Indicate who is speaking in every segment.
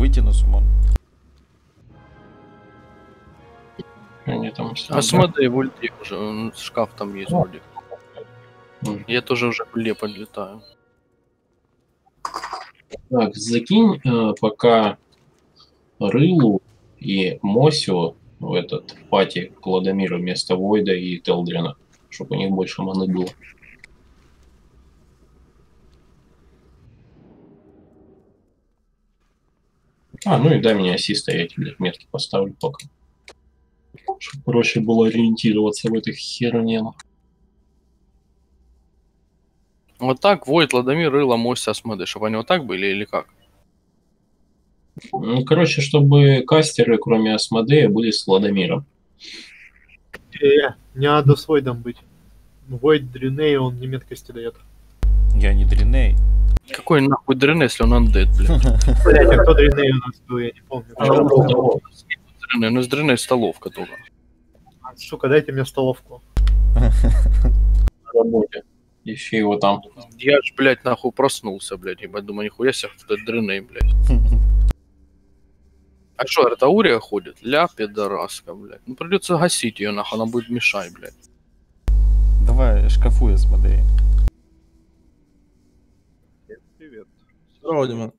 Speaker 1: Выйти на сумон?
Speaker 2: Они там
Speaker 3: Асмодей в ульте уже, шкаф там есть вроде. Я тоже уже в ульте подлетаю.
Speaker 2: Так, закинь э, пока Рылу и Мосю в этот в пати Кладомира вместо Войда и Телдрина, чтобы у них больше маны было. А, ну и дай мне ассиста, я тебе метки поставлю пока. Чтобы проще было ориентироваться в этой херне.
Speaker 3: Вот так Войт, Ладомир, Рыла, Мось, Асмодей, чтобы они вот так были или как?
Speaker 2: Ну, короче, чтобы кастеры, кроме Асмодея, были с Владимиром.
Speaker 4: Э, не надо с Войдом быть. Войд дреней, он не меткости дает.
Speaker 1: Я не дреней.
Speaker 3: Какой нахуй дрен, если он андед, блин?
Speaker 4: Блять, а кто дреней у нас был, я не помню.
Speaker 2: А, ну, того.
Speaker 3: Дрен, ну с дрен столовка только.
Speaker 4: А, Сука, дайте мне столовку.
Speaker 2: на работе. Ищи его там.
Speaker 3: Я ж, блядь, нахуй проснулся, блядь, ебать, думаю, нихуя себе, дреней, блядь. А что, это Аурия ходит? Ля, пидораска, блядь. Ну придется гасить ее, нахуй, она будет мешать, блядь.
Speaker 1: Давай, шкафуй Асмодей.
Speaker 5: Здорово, Димон.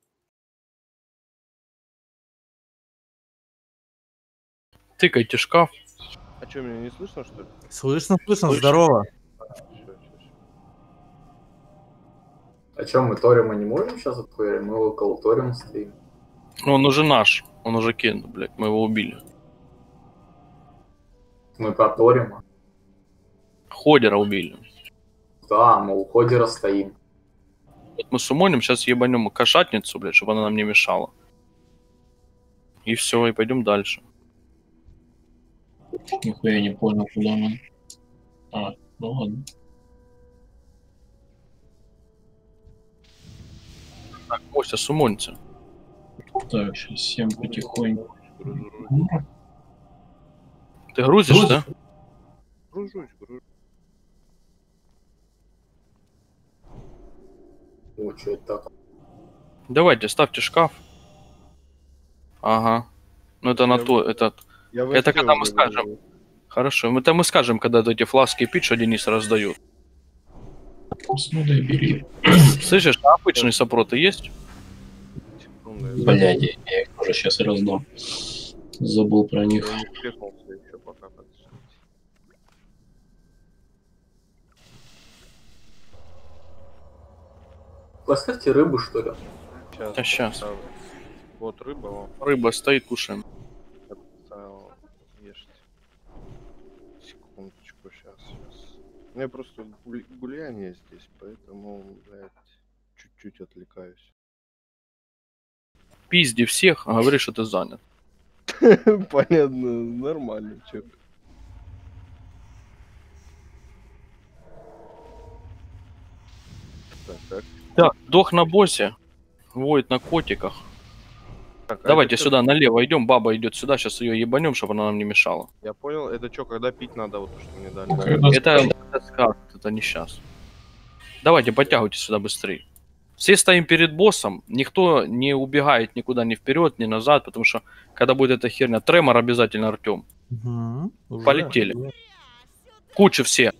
Speaker 3: Тыкайте шкаф.
Speaker 6: А что, меня не слышно, что ли?
Speaker 5: Слышно, слышно, здорово.
Speaker 6: Всё, всё.
Speaker 7: А чё, мы Торима не можем сейчас отхуярить? Мы около Торима стоим.
Speaker 3: Ну, он уже наш, он уже Кен, блядь, мы его убили.
Speaker 7: Мы про Торима.
Speaker 3: Ходера убили.
Speaker 7: Да, мы у Ходера стоим.
Speaker 3: Вот мы сумоним, сейчас ебанем кошатницу, блядь, чтобы она нам не мешала. И все, и пойдем дальше.
Speaker 2: Нихуя не понял, куда он. А, ну ладно.
Speaker 3: Так, Костя, сумоньте.
Speaker 2: Так, сейчас всем потихоньку.
Speaker 3: Ты грузишь, да?
Speaker 6: гружусь, гружусь.
Speaker 7: О, что это так?
Speaker 3: Давайте, ставьте шкаф. Ага. Ну это на
Speaker 6: Я-
Speaker 3: то, это...
Speaker 6: Я в
Speaker 3: Это когда мы
Speaker 6: уже
Speaker 3: скажем.
Speaker 6: гружусь.
Speaker 3: Хорошо, это мы скажем, когда эти фласки пить, что Денис раздают.
Speaker 2: Смотри, бери.
Speaker 3: Слышишь, а обычные сопроты есть?
Speaker 6: Я
Speaker 2: Блядь, я я их тоже сейчас раздам. Забыл про них.
Speaker 6: Я не кликнулся еще пока. подождите.
Speaker 7: Поставьте рыбу, что ли?
Speaker 6: Сейчас.
Speaker 3: Да
Speaker 6: поставлю. Вот рыба, вот.
Speaker 3: Рыба стоит, кушаем.
Speaker 6: Я поставил. Ешьте. Секундочку, сейчас, сейчас. У меня просто гуляние здесь, поэтому, блядь, чуть-чуть отвлекаюсь.
Speaker 3: Пизди всех, а говори, что ты занят.
Speaker 6: Понятно, нормально, чё. Так, так.
Speaker 3: Так, дох на боссе. Воет на котиках.
Speaker 6: Так, а
Speaker 3: Давайте сюда налево идем, баба идет сюда, сейчас ее ебанем, чтобы она нам не мешала.
Speaker 6: Я понял, это что, когда пить надо, вот то, что мне дали.
Speaker 2: Когда
Speaker 3: Это, это скарт, это не сейчас. Давайте, подтягивайте сюда быстрее. Все стоим перед боссом, никто не убегает никуда ни вперед, ни назад, потому что когда будет эта херня, тремор обязательно, Артем.
Speaker 5: Уже.
Speaker 3: Полетели. В кучу все.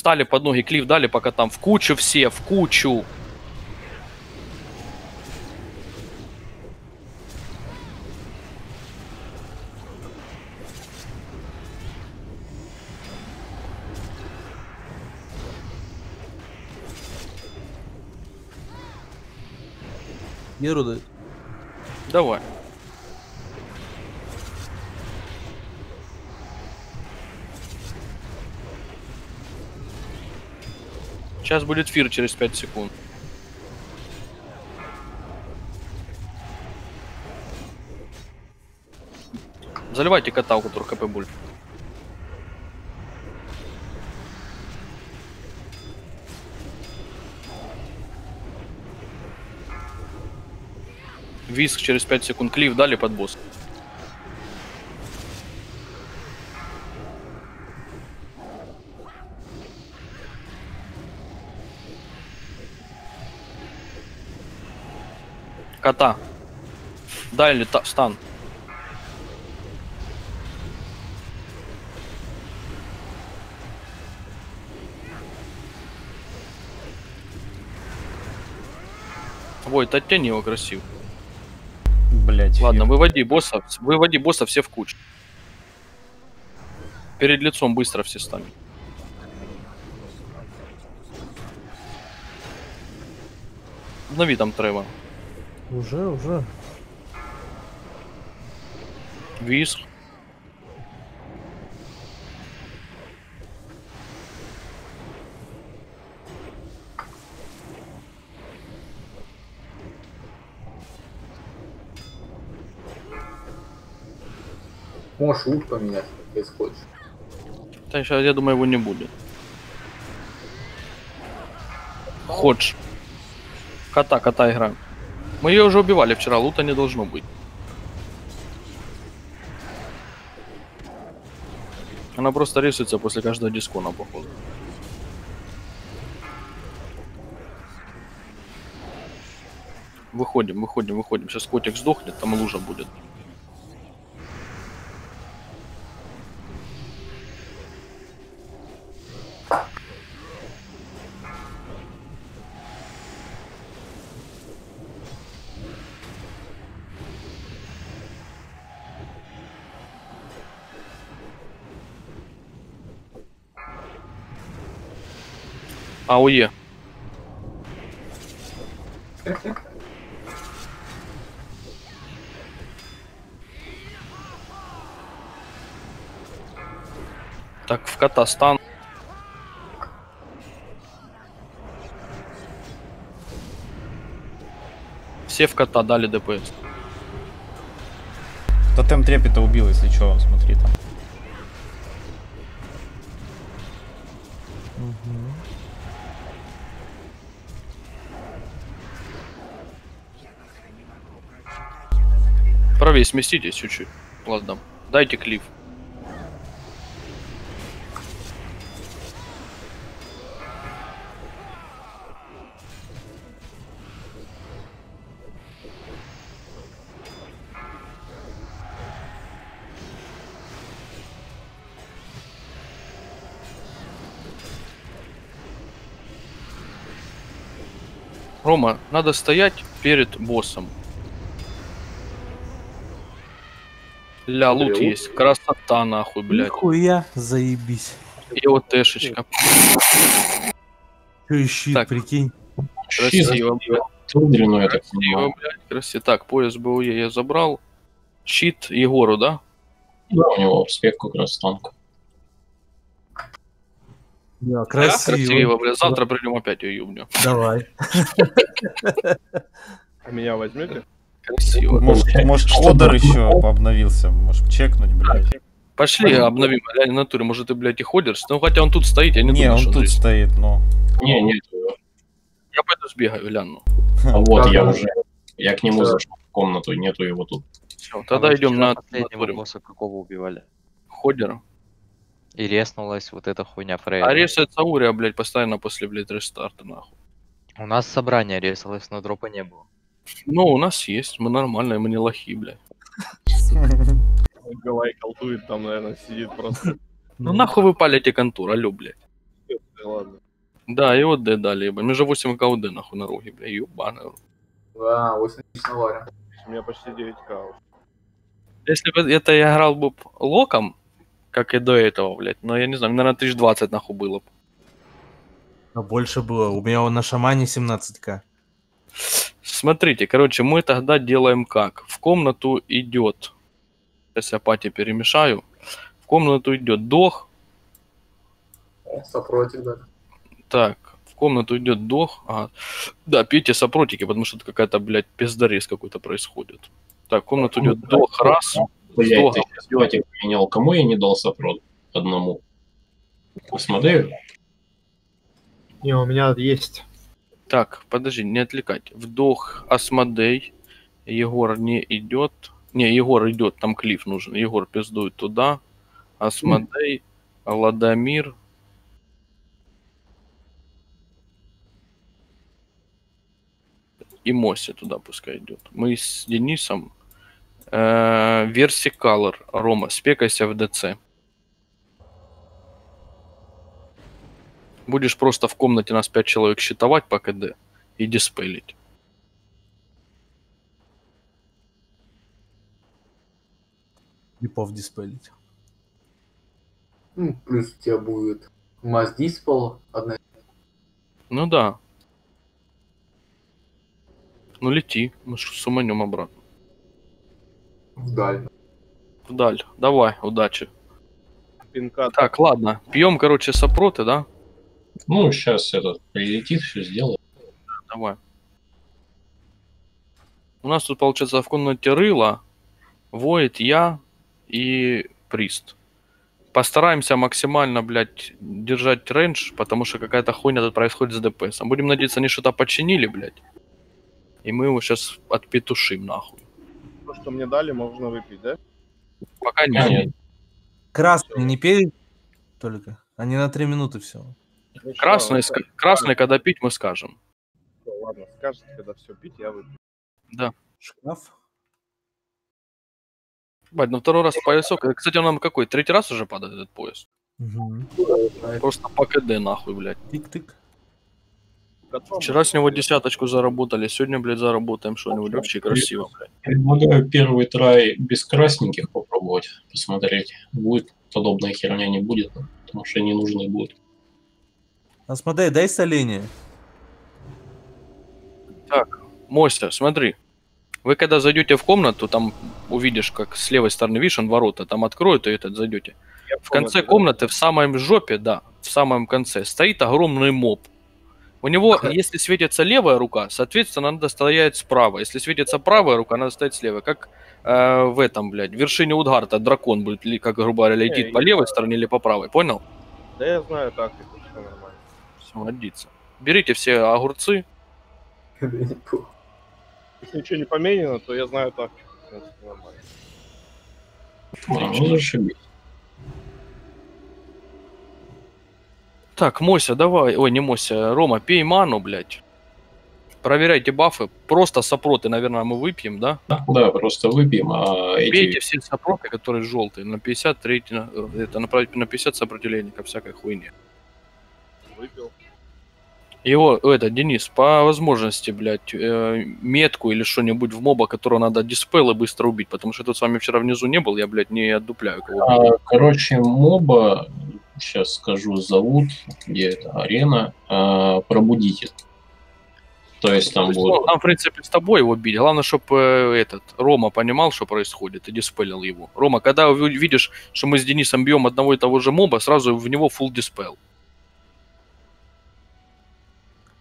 Speaker 3: Встали под ноги, клиф дали, пока там. В кучу все, в кучу.
Speaker 5: Геру дают.
Speaker 3: Давай. Сейчас будет фир через 5 секунд. Заливайте кота, у которого КП будет. Виск через 5 секунд. Клифф дали под босс. Лета... стан. Войт, оттяни его красиво.
Speaker 1: Блять.
Speaker 3: Ладно, выводи босса, выводи босса все в кучу. Перед лицом быстро все станут. Обнови там Трева.
Speaker 5: Уже, уже.
Speaker 3: Виск.
Speaker 7: Можешь ут поменять, если хочешь.
Speaker 3: Да, сейчас, я думаю, его не будет. Ходж. Кота, кота играем. Мы ее уже убивали вчера, лута не должно быть. Она просто рисуется после каждого дискона, походу. Выходим, выходим, выходим. Сейчас котик сдохнет, там лужа будет. АОЕ. Так, в кота стан. Все в кота дали ДПС.
Speaker 1: Тотем трепета убил, если что, смотри там.
Speaker 3: Правее сместитесь чуть-чуть. Ладно. Дайте клиф. Рома, надо стоять перед боссом. Ля, лут
Speaker 6: Лут?
Speaker 3: есть. Красота, нахуй, блядь.
Speaker 5: Нихуя, заебись.
Speaker 3: И вот тэшечка.
Speaker 5: Че и щит,
Speaker 3: Так.
Speaker 5: прикинь.
Speaker 3: Красиво, блядь.
Speaker 2: Телдрину, я так
Speaker 3: Красиво,
Speaker 2: понимаю.
Speaker 3: блядь. Красиво. Так, пояс БУЕ я забрал. Щит Егору, да?
Speaker 2: Да, у него спек как раз танк.
Speaker 5: Да,
Speaker 3: Да,
Speaker 5: красиво.
Speaker 3: красиво, блядь. Завтра придем опять ее юбню.
Speaker 5: Давай.
Speaker 6: А меня возьмете?
Speaker 3: Красиво.
Speaker 1: Может, может
Speaker 2: Что
Speaker 1: Ходор еще обновился, может чекнуть, блядь.
Speaker 3: Пошли, обновим. Реально, натуре, может ты, блядь, и ходишь? Ну, хотя он тут стоит, я не,
Speaker 1: Не,
Speaker 3: думаю,
Speaker 1: он
Speaker 3: что
Speaker 1: тут
Speaker 3: здесь.
Speaker 1: стоит, но...
Speaker 2: Не, нет,
Speaker 3: Я пойду сбегаю, гляну.
Speaker 2: а вот я уже, я к нему зашел в комнату, нету его тут.
Speaker 3: Все, тогда идем на
Speaker 8: последнего босса какого убивали.
Speaker 3: Ходера.
Speaker 8: И реснулась вот эта хуйня Фрейда.
Speaker 3: А ресается Урия, блядь, постоянно после, блядь, рестарта, нахуй.
Speaker 8: У нас собрание ресалось, но дропа не было.
Speaker 3: Ну, у нас есть, мы нормальные, мы не лохи, блядь.
Speaker 6: Галай колтует там, наверное, сидит просто.
Speaker 3: Ну нахуй вы палите контур, алё, блядь.
Speaker 6: Да ладно.
Speaker 3: Да, и вот Д дали, ебать. Мы же 8 КУД, нахуй, на роге, бля, ёбаный.
Speaker 7: Да, 8 тысяч наварим.
Speaker 6: У меня почти 9к уже.
Speaker 3: Если бы это я играл бы локом, как и до этого, блядь, но я не знаю, наверное, 1020 нахуй было бы.
Speaker 5: А больше было. У меня он на шамане 17к.
Speaker 3: Смотрите, короче, мы тогда делаем как? В комнату идет, сейчас я пати перемешаю, в комнату идет дох,
Speaker 7: Сопротив, да.
Speaker 3: так, в комнату идет дох, ага. да, пейте сопротики, потому что это какая-то, блядь, пиздарез какой-то происходит. Так, в комнату идет дох раз, Сдохом.
Speaker 2: ты сейчас поменял. Кому я не дал сопрот? Одному. Асмодею?
Speaker 4: Не, у меня есть.
Speaker 3: Так, подожди, не отвлекать. Вдох Асмодей. Егор не идет. Не, Егор идет, там клиф нужен. Егор пиздует туда. Асмодей, Ладомир. И Мося туда пускай идет. Мы с Денисом Э, Versicolor, Рома, спекайся в ДЦ. Будешь просто в комнате нас 5 человек считовать по КД и диспелить.
Speaker 5: Липов диспелить.
Speaker 7: Ну, плюс у тебя будет масс диспел, одна
Speaker 3: Ну да. Ну лети, мы суманем обратно.
Speaker 7: вдаль.
Speaker 3: Вдаль. Давай, удачи.
Speaker 6: Пинка
Speaker 3: Так, ладно. Пьем, короче, сопроты, да?
Speaker 2: Ну, сейчас этот прилетит, все сделает.
Speaker 3: Давай. У нас тут, получается, в комнате рыла, воет я и прист. Постараемся максимально, блядь, держать рейндж, потому что какая-то хуйня тут происходит с ДПС. Будем надеяться, они что-то починили, блядь. И мы его сейчас отпетушим, нахуй.
Speaker 6: То, что мне дали, можно выпить, да?
Speaker 3: Пока
Speaker 2: А,
Speaker 3: нет.
Speaker 2: нет.
Speaker 5: Красный не перед только. Они на три минуты все.
Speaker 6: Ну, что,
Speaker 3: Красный, ска- красный, когда пить, мы скажем.
Speaker 6: всё, Ладно, скажете, когда все пить, я выпью.
Speaker 5: Шкаф.
Speaker 3: Бать, ну второй раз поясок. Э, Кстати, он нам какой? Третий раз уже падает этот пояс?
Speaker 5: Угу.
Speaker 3: Просто по КД, нахуй, блядь.
Speaker 5: Тык-тык.
Speaker 3: Вчера с него десяточку заработали, сегодня, блядь, заработаем что-нибудь вообще красиво, блядь.
Speaker 2: Предлагаю первый трай без красненьких попробовать, посмотреть. Будет подобная херня, не будет, потому что не нужны будут.
Speaker 5: А смотри, дай соление.
Speaker 3: Так, Мостер, смотри. Вы когда зайдете в комнату, там увидишь, как с левой стороны, видишь, он ворота, там откроют и этот зайдете.
Speaker 6: Я
Speaker 3: В конце
Speaker 6: да?
Speaker 3: комнаты, в самом жопе, да, в самом конце, стоит огромный моб. У него, если светится левая рука, соответственно, надо стоять справа. Если светится правая рука, надо стоять слева. Как э, в этом, блядь, в вершине Удгарта дракон будет, ли- как грубо говоря, летит
Speaker 6: Не,
Speaker 3: по левой стороне или по правой, понял?
Speaker 6: Да я знаю тактику. Все,
Speaker 3: годится. Берите все огурцы.
Speaker 6: Если ничего не поменено, то я знаю принципе, нормально.
Speaker 2: Ну, зашибись.
Speaker 3: Так, Мося, давай. Ой, не Мося, Рома, пей ману, блядь. Проверяйте бафы. Просто сопроты, наверное, мы выпьем, да?
Speaker 2: Да, просто выпьем, а эти...
Speaker 3: Пейте все сопроты, которые желтые, на 50, на, э, это, направить на 50 сопротивления, ко всякой хуйне.
Speaker 6: Выпил.
Speaker 3: Его, это, Денис, по возможности, блядь, э, метку или что-нибудь в моба, которого надо диспел и быстро убить, потому что я тут с вами вчера внизу не был, я, блядь, не отдупляю кого.
Speaker 2: А, короче, моба, сейчас скажу, зовут, где это, арена, а, пробудите. То есть
Speaker 3: То
Speaker 2: там
Speaker 3: есть,
Speaker 2: будет...
Speaker 3: ну, нам, в принципе, с тобой его бить. Главное, чтобы этот Рома понимал, что происходит, и диспелил его. Рома, когда видишь, что мы с Денисом бьем одного и того же моба, сразу в него full диспел.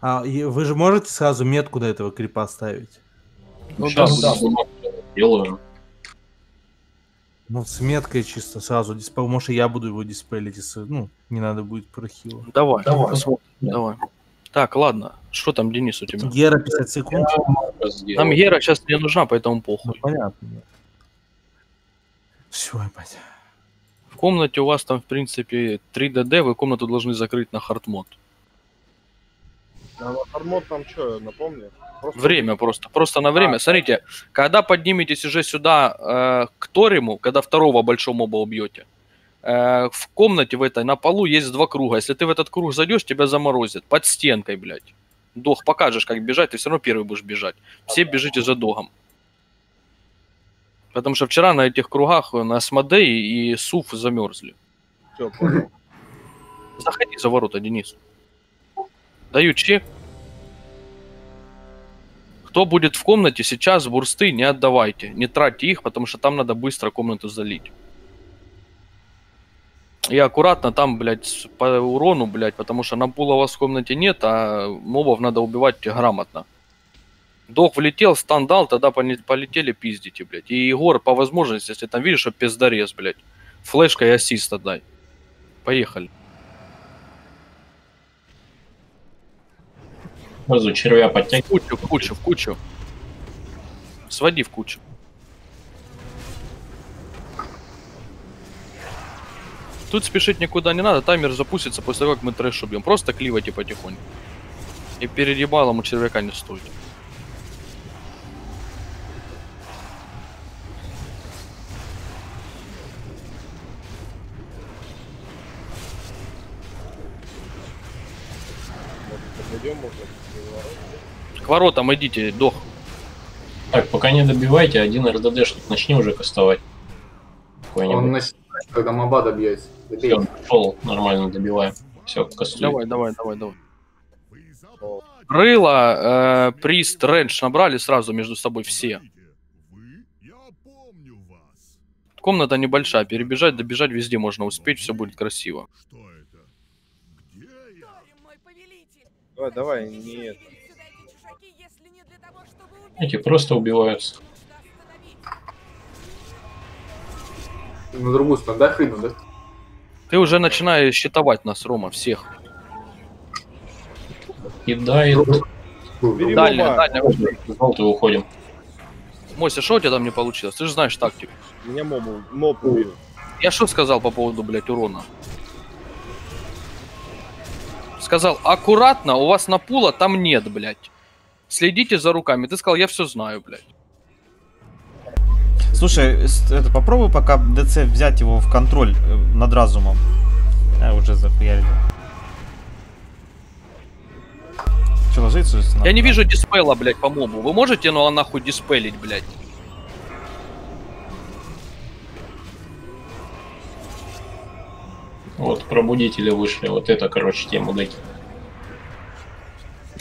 Speaker 5: А вы же можете сразу метку до этого крипа ставить?
Speaker 3: Ну
Speaker 2: сейчас
Speaker 3: да,
Speaker 2: делаю.
Speaker 5: Ну, с меткой чисто сразу диспел. Может, и я буду его диспелить, если, ну, не надо будет прохила.
Speaker 3: Давай,
Speaker 2: Давай.
Speaker 3: посмотрим,
Speaker 2: Да.
Speaker 3: давай. Так, ладно. Что там, Денис, у тебя?
Speaker 5: Гера 50 секунд.
Speaker 2: Сделаю.
Speaker 3: Нам Гера сейчас не нужна, поэтому
Speaker 5: Ну,
Speaker 3: похуй.
Speaker 5: понятно. Все, ебать.
Speaker 3: В комнате у вас там, в принципе, 3 ДД, вы комнату должны закрыть на хардмод.
Speaker 6: А там что, напомни? Просто
Speaker 3: Время просто, просто на время. Смотрите, когда подниметесь уже сюда э, к Ториму, когда второго большого моба убьете, э, в комнате в этой на полу есть два круга. Если ты в этот круг зайдешь, тебя заморозит. Под стенкой, блядь. Дох, покажешь, как бежать, ты все равно первый будешь бежать. Все бежите за догом. Потому что вчера на этих кругах на Асмодей и Суф замерзли.
Speaker 6: все, понял.
Speaker 3: Заходи за ворота, Денис. Даю чек. Кто будет в комнате, сейчас бурсты не отдавайте. Не тратьте их, потому что там надо быстро комнату залить. И аккуратно там, блядь, по урону, блядь, потому что напула у вас в комнате нет, а мобов надо убивать грамотно. Дох влетел, стан дал, тогда полетели пиздите, блядь. И Егор, по возможности, если там видишь, что пиздарез, блядь, флешкой ассист отдай. Поехали.
Speaker 2: Сразу червя
Speaker 3: В
Speaker 2: подтягиваю.
Speaker 3: кучу, в кучу, в кучу. Своди в кучу. Тут спешить никуда не надо, таймер запустится после того, как мы трэш убьем. Просто кливайте потихоньку. И перед ебалом у червяка не стоит. Воротам идите, дох.
Speaker 2: Так, пока не добивайте, один РДДшник начни уже кастовать.
Speaker 7: Он начинает, когда моба добьется.
Speaker 2: Все, пошел, нормально добиваем. Все, кастуй.
Speaker 3: Давай, давай, давай, давай. Рыло, э, Прист, Рэндж набрали сразу между собой все. Комната небольшая, перебежать, добежать везде можно успеть, все будет красиво.
Speaker 6: Давай, давай, не это.
Speaker 2: Эти просто убиваются.
Speaker 7: На другую сторону, дай хрена, да?
Speaker 3: Ты уже начинаешь считывать нас, Рома, всех.
Speaker 2: Кидает.
Speaker 6: Бери
Speaker 3: Дальняя,
Speaker 6: моба.
Speaker 3: дальняя.
Speaker 2: Уходим.
Speaker 3: Мося, что у тебя там не получилось? Ты же знаешь тактику.
Speaker 6: Меня моб, моб убил.
Speaker 3: Я что сказал по поводу, блядь, урона? Сказал, аккуратно, у вас на пула там нет, блядь. Следите за руками. Ты сказал, я все знаю, блядь.
Speaker 1: Слушай, это попробуй пока ДЦ взять его в контроль э, над разумом. А, уже захуярили. Че, ложится?
Speaker 3: Я не вижу диспела, блядь, по мобу. Вы можете, ну, а нахуй диспелить, блядь?
Speaker 2: Вот, пробудители вышли. Вот это, короче, те мудаки.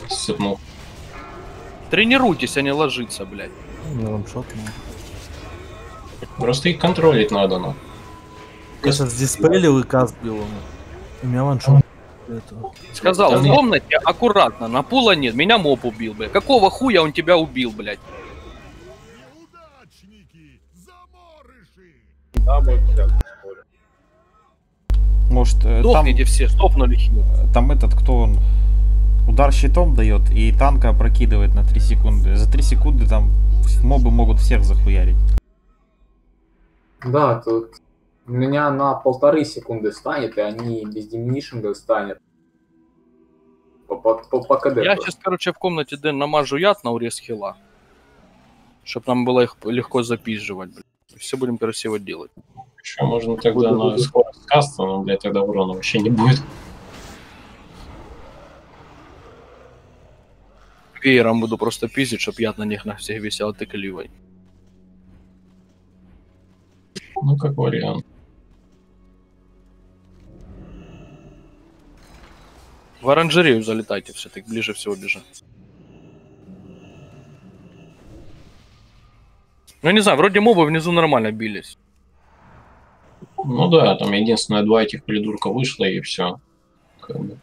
Speaker 2: Сцепнул.
Speaker 3: Тренируйтесь, а не ложиться, блядь.
Speaker 5: Я ваншот.
Speaker 2: Просто их контролить надо, ну.
Speaker 5: Я сейчас диспелил и каст бил ему. У меня ваншот.
Speaker 3: Сказал,
Speaker 2: Там
Speaker 3: в
Speaker 2: нет.
Speaker 3: комнате аккуратно, на пула нет. Меня моб убил, блядь. Какого хуя он тебя убил, блядь?
Speaker 6: Да, спорю.
Speaker 1: Может, э, там,
Speaker 3: Сдохните все, стопнули хил.
Speaker 1: там этот, кто он? Удар щитом дает и танка опрокидывает на 3 секунды. За 3 секунды там мобы могут всех захуярить.
Speaker 7: Да, тут меня на полторы секунды станет, и они без диминишинга станет. По, по, по, по КД.
Speaker 3: Я
Speaker 7: просто.
Speaker 3: сейчас, короче, в комнате Дэн намажу яд на урез хила. Чтоб нам было их легко запизживать, блядь. Все будем красиво делать.
Speaker 2: Еще можно тогда на скорость каста, но, блядь, тогда урона вообще не будет.
Speaker 3: Веером буду просто пиздить, чтоб яд на них на всех висел тыкливой.
Speaker 2: Ну, как вариант.
Speaker 3: В оранжерею залетайте все, так ближе всего бежать. Ну, не знаю, вроде мобы внизу нормально бились.
Speaker 2: Ну да, там единственное два этих придурка вышло и все. Как бы.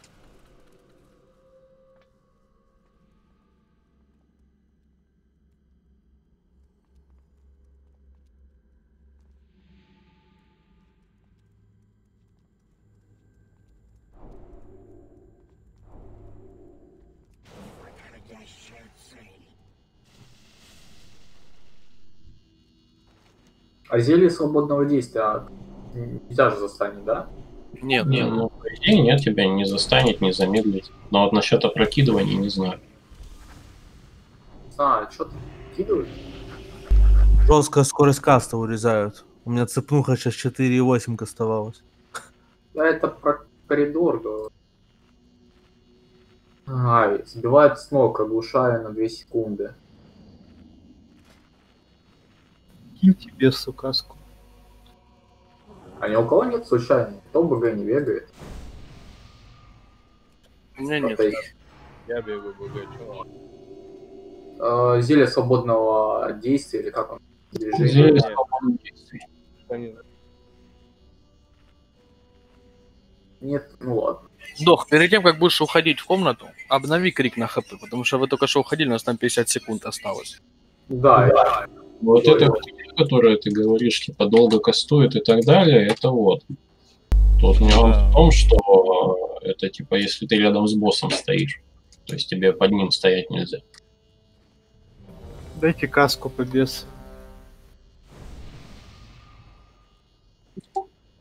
Speaker 7: А зелье свободного действия а, нельзя же застанет, да?
Speaker 3: Нет,
Speaker 2: Не,
Speaker 3: нет.
Speaker 2: ну, по идее, нет, тебя не застанет, не замедлить. Но вот насчет опрокидывания не знаю.
Speaker 7: А, что ты кидываешь?
Speaker 5: Жесткая скорость каста урезают. У меня цепнуха сейчас 4,8 кастовалась.
Speaker 7: Да это про коридор, говорю. Ай, сбивает с ног, оглушая на 2 секунды.
Speaker 4: Кинь тебе сукаску.
Speaker 7: А ни у кого нет случайно? Кто БГ не бегает?
Speaker 3: У меня нет.
Speaker 6: Я бегаю, бегаю, чё?
Speaker 7: э, зелье свободного действия, или как он? Движение.
Speaker 2: Зелье.
Speaker 6: Что не-
Speaker 7: Нет, ну ладно.
Speaker 3: Дох, перед тем, как будешь уходить в комнату, обнови крик на хп, потому что вы только что уходили, у нас там 50 секунд осталось.
Speaker 7: Да, я-
Speaker 2: Вот это, которое ты говоришь, типа, долго кастует и так далее, это вот. Тут нюанс
Speaker 1: Да.
Speaker 2: в том, что э, это, типа, если ты рядом с боссом стоишь, то есть тебе под ним стоять нельзя.
Speaker 4: Дайте каску побес.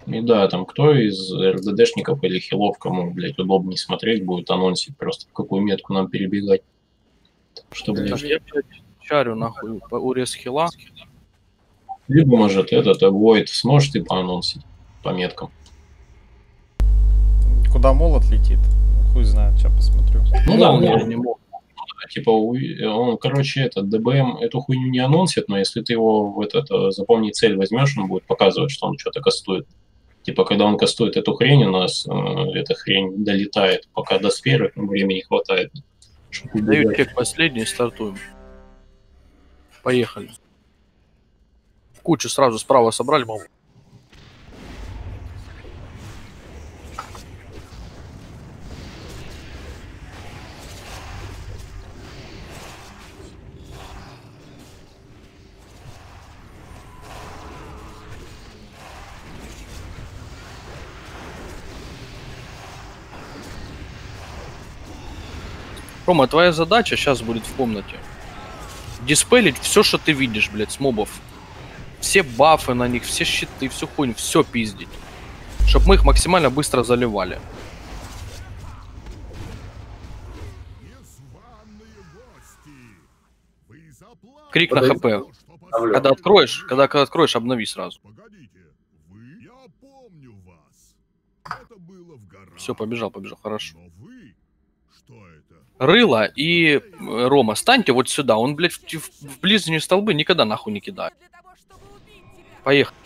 Speaker 2: И да, там кто из РДДшников или хилов, кому, блядь, удобнее смотреть, будет анонсить просто, в какую метку нам перебегать. Чтобы
Speaker 3: Так, я, блядь, чарю нахуй урез хила.
Speaker 2: Либо, может, этот Void сможешь ты поанонсить по меткам.
Speaker 1: Куда молот летит? Хуй знает, сейчас посмотрю.
Speaker 2: Ну да, ну,
Speaker 3: не мог.
Speaker 2: типа, он, короче, этот ДБМ эту хуйню не анонсит, но если ты его в этот э, запомни цель возьмешь, он будет показывать, что он что-то кастует. Типа, когда он кастует эту хрень, у нас э, эта хрень долетает, пока до сферы времени хватает. чтоб
Speaker 3: Даю
Speaker 2: убежать.
Speaker 3: чек последний, стартуем. Поехали. Кучу сразу справа собрали, мол. Рома, твоя задача сейчас будет в комнате. Диспелить все, что ты видишь, блядь, с мобов. Все бафы на них, все щиты, всю хуйню, все пиздить. Чтоб мы их максимально быстро заливали. Крик на хп. Когда откроешь, когда, когда откроешь, обнови сразу. Все, побежал, побежал, хорошо. Рыло и э, Рома, станьте вот сюда. Он, блядь, в, в, в ближние столбы никогда нахуй не кидает. Поехали.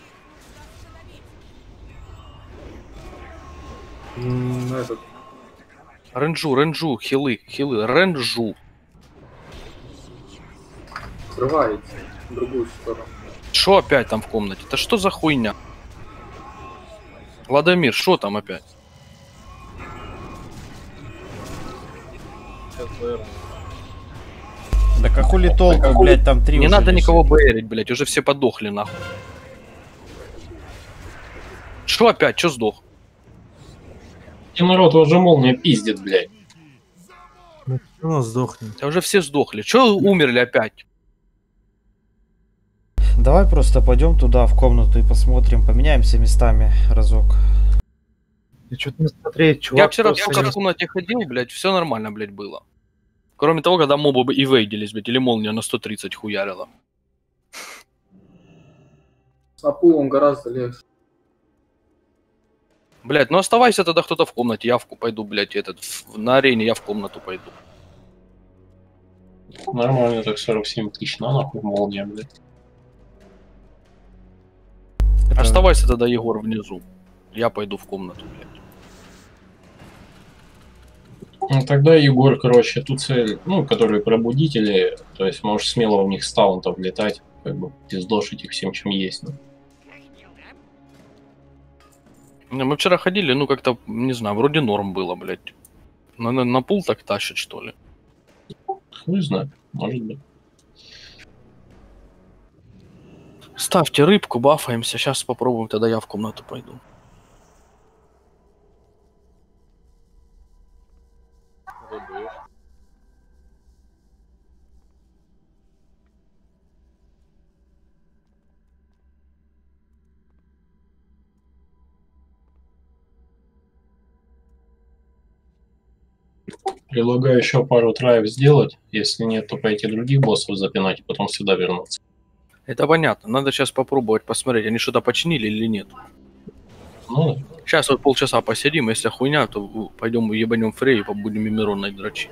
Speaker 7: Этот,
Speaker 3: Ренджу, ренджу, хилы, хилы, ренджу.
Speaker 7: скрываете в другую сторону.
Speaker 3: Что опять там в комнате? Это что за хуйня? Владимир, что там опять?
Speaker 1: Да как хули толку, блядь, там три
Speaker 3: Не надо
Speaker 1: лежит.
Speaker 3: никого бэрить, блядь, уже все подохли нахуй. Что опять? Что сдох?
Speaker 2: И народ уже молния пиздит, блядь.
Speaker 5: Ну, равно сдохнет.
Speaker 3: Да уже все сдохли. Че умерли опять?
Speaker 1: Давай просто пойдем туда, в комнату и посмотрим, поменяемся местами разок.
Speaker 4: Я что-то не смотреть, чувак.
Speaker 3: Я вчера,
Speaker 4: просто не-
Speaker 3: в комнате ходил, блядь, все нормально, блядь, было. Кроме того, когда мобы бы и вейдились, блядь, или молния на 130 хуярила.
Speaker 7: С напулом гораздо легче.
Speaker 3: Блядь, ну оставайся тогда кто-то в комнате, я в, пойду, блядь, этот, в- на арене я в комнату пойду.
Speaker 2: Нормально, так 47 тысяч на нахуй молния, блядь.
Speaker 1: Это-
Speaker 3: Оставайся тогда, Егор, внизу. Я пойду в комнату, блядь.
Speaker 2: Ну, тогда Егор, короче, ту цель, ну, которые пробудители, то есть можешь смело в них с таунтов летать, как бы пиздошить их всем, чем есть. ну.
Speaker 3: Мы вчера ходили, ну как-то, не знаю, вроде норм было, блядь. На, на, на пул так тащит, что ли.
Speaker 2: Хуй знает, может быть.
Speaker 3: Ставьте рыбку, бафаемся. Сейчас попробуем, тогда я в комнату пойду.
Speaker 2: Предлагаю еще пару траев сделать. Если нет, то пойти других боссов запинать и потом сюда вернуться.
Speaker 3: Это понятно. Надо сейчас попробовать посмотреть, они что-то починили или нет.
Speaker 2: Ну,
Speaker 3: Сейчас вот полчаса посидим, если хуйня, то пойдем ебанем Фрей и будем Мироной дрочить.